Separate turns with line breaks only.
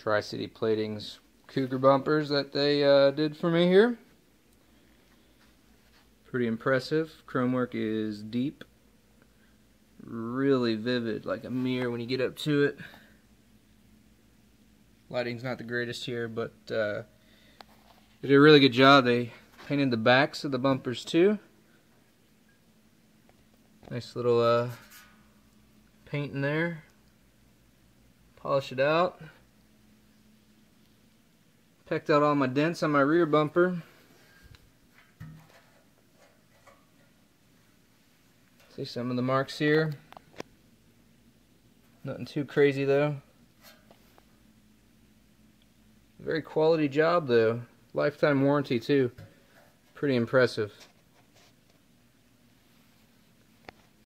Tri-City Plating's Cougar bumpers that they uh, did for me here. Pretty impressive. Chrome work is deep. Really vivid, like a mirror when you get up to it. Lighting's not the greatest here, but uh, they did a really good job. They painted the backs of the bumpers too. Nice little uh, paint in there. Polish it out. Pecked out all my dents on my rear bumper. See some of the marks here. Nothing too crazy though. Very quality job though. Lifetime warranty too. Pretty impressive.